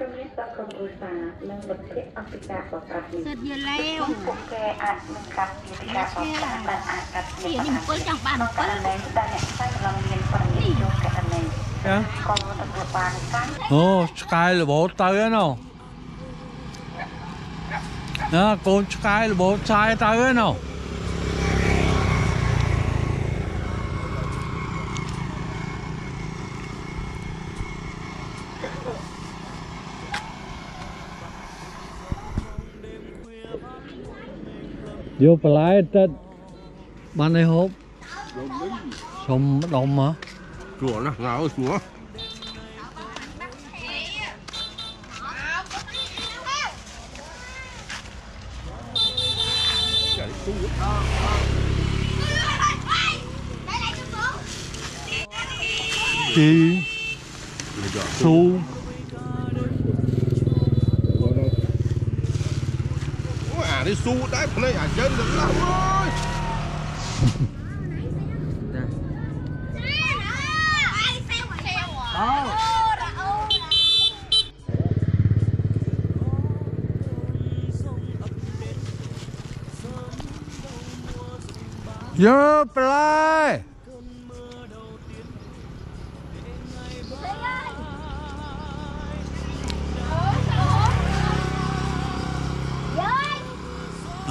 ជំរាបសួរក្រុមគ្រួសារនិងមិត្តភ័ក្តិអស់ពីការបប្រាស់នេះ សិតយលេវ ពួកគេអាចនឹងកាត់ពីការបប្រាស់ដែលអាចកាត់ពី នេះនេះ7ចង់បាន ករ 7 ណីដែលអ្នកខ្សែកំឡុងមានព័ត៌មានចូលករណី ចា ក៏ទទួលបានការ អូឆ្កែរបូតទៅហ្នឹងណូណាកូនឆ្កែរបូតឆ្កែទៅ vô bà lái trên ban đây hộp xong bắt đồng mà chùa nó nào chùa chi su នេះស៊ូដែរភ្នែកអាចិនលឹងឡាស់អើយយើប្លែ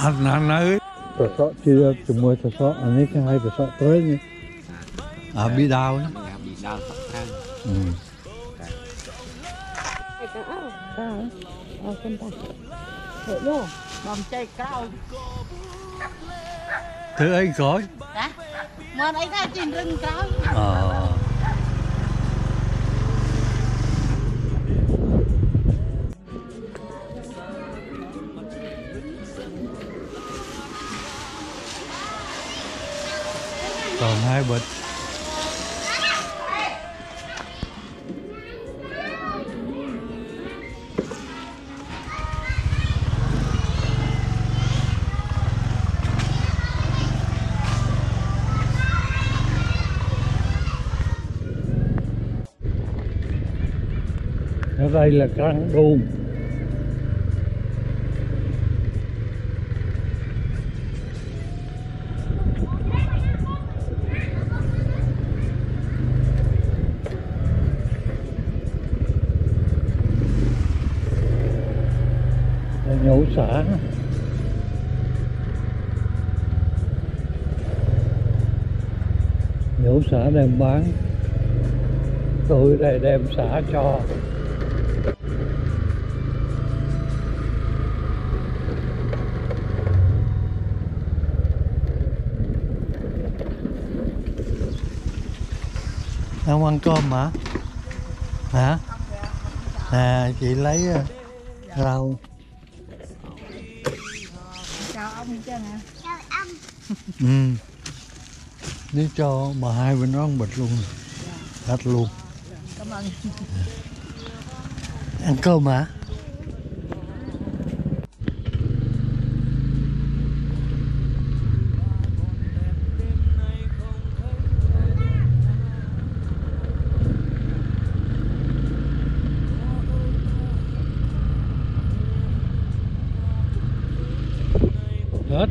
hạt nặng nấy được mười tôi sợ. Anh à, ấy cái hai tôi sợ tới nhỉ? À bị đau nhé dạ, bị đau ừ. Thứ anh có? Dạ, mòn ấy ra trên rừng có. Hai bịch ở đây là căn đôn nhổ xã nhổ xã đem bán tôi đây đem xã cho Không ăn cơm hả? Hả? À, chị lấy ờ, rau. Chào ông chứ nè Ừ. Đi cho mà hai bên nó ăn bịch luôn. Hết luôn. cảm ơn Ăn cơm hả? Hết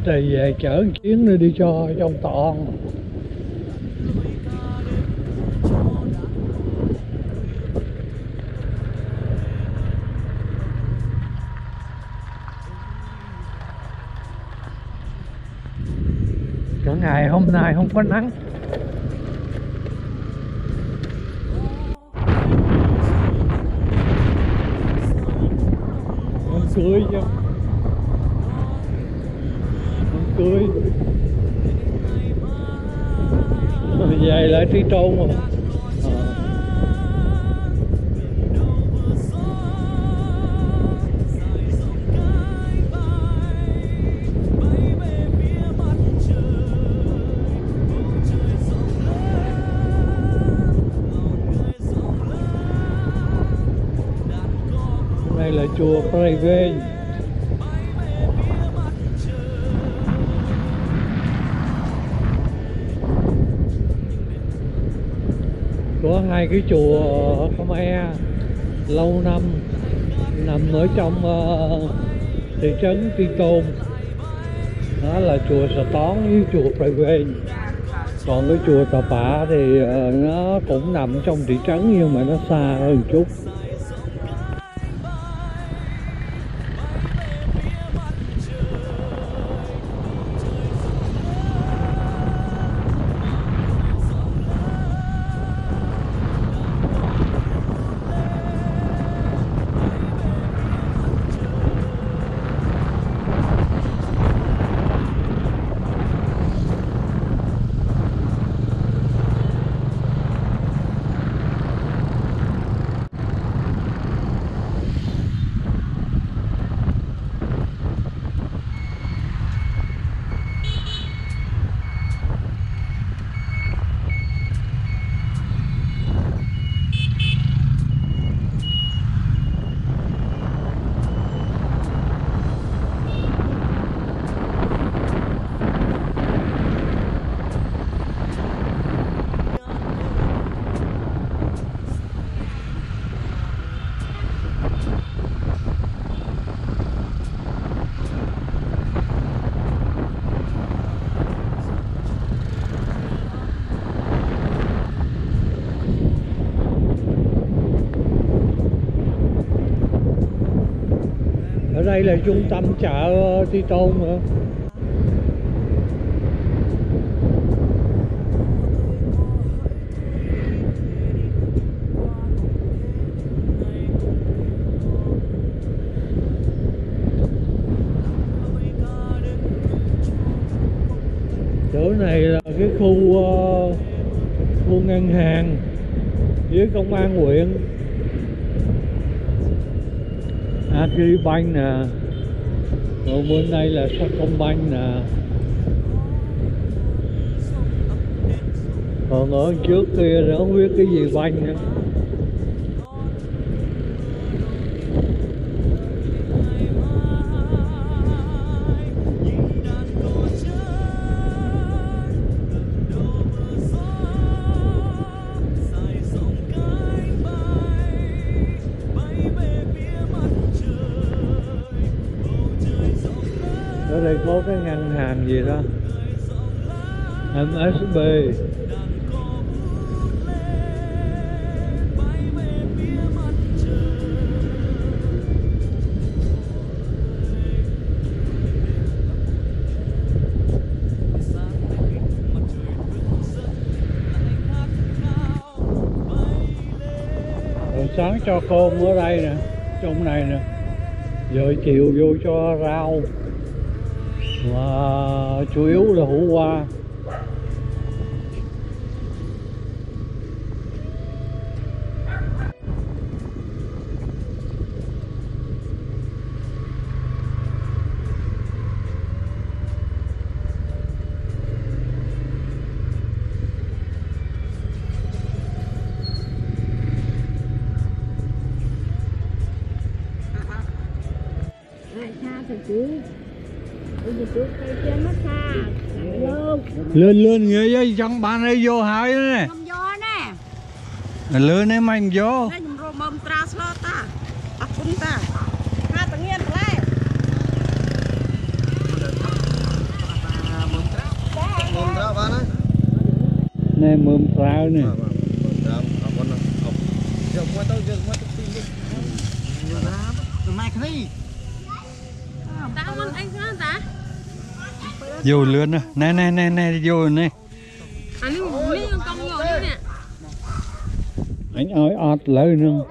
rồi về chở một chuyến nữa đi cho trong toàn. Cả ngày hôm nay không có nắng Con cười chứ cười Về lại trí trôn mà. Đây là chùa Preve có hai cái chùa Khmer lâu năm, nằm ở trong ờ, thị trấn Tri Tôn. Đó là chùa Sà Tón với chùa Phài Vên còn cái chùa Tà Pạ thì ờ, nó cũng nằm trong thị trấn nhưng mà nó xa hơn chút. Đây là trung tâm chợ ờ, Tri Tôn nữa chỗ này là cái khu uh, khu ngân hàng với công an huyện. Agribank nè. Còn bên đây là Sacombank nè. Còn ở trước kia nó không biết cái gì banh nữa. Có cái ngân hàng gì đó. MSB sáng cho cơm ở đây nè, trong này nè. Giờ chiều vô cho rau mà chủ yếu là hũ hoa Ai xa thì chú hấp dẫn លឿនលឿនងាយយចង់បានអីយកហើយណាខ្ញុំយកណាលឿននេះមិនយកខ្ញុំរមមត្រាស្លោតាអរគុណតាហាតងៀនប្លែមើមត្រាបានណាណែមើមត្រាវនេះមើមត្រាអរគុណអរគុណយកមកទៅយកមកទៅទីនេះមើមត្រាម៉ែគ្នាតាមិនអីហ្នឹងតា vô lươn nè nè nè nè nè. Vô nè anh ơi ọt lời nữa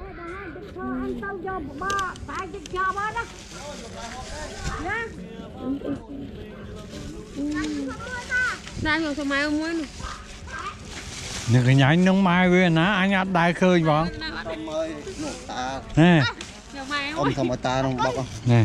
nè cái nhánh nông mai với ná anh ăn đai khơi bọn nè. Ông thầm ta không bọc nè.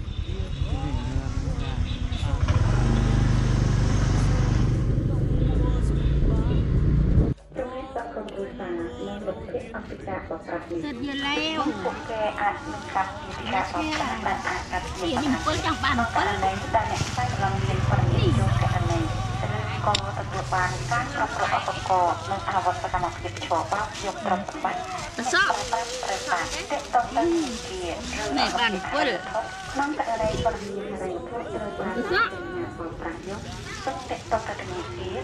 ស់នេះសិតយលេវពួកគេអាចនឹងកាត់ពីការបប្រាស់បានអាចកាត់ពីនេះនេះ7ចង់បានក្នុងករណីដែលអ្នកស្វែងរកមានព័ត៌មានយកករណីឬក៏ទទួលបានការគ្រប់គ្រងឧបករណ៍និងអវត្តកម្មភាពច្បាប់យកទ្រព្យសម្បត្តិទៅសក់បានប្រកាសទាក់ទងទៅជាឬនេះបាន7ក្នុងករណីព័ត៌មានរៃភូតត្រូវបានទៅសក់ប្រាក់យកទឹកទាក់ទងទៅធនាគារ